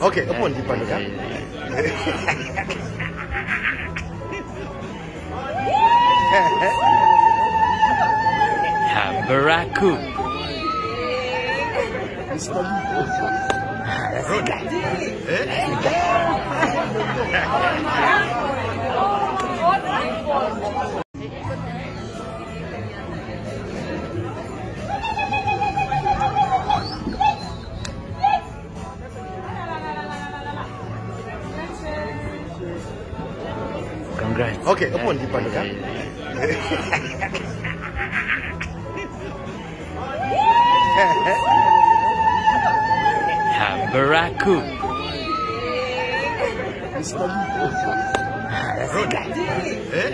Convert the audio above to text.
Okey, apa pun simpan dulu kan? Haberaku. Congrats. Okey, apa pun simpan dulu kan? Haberaku. Eh?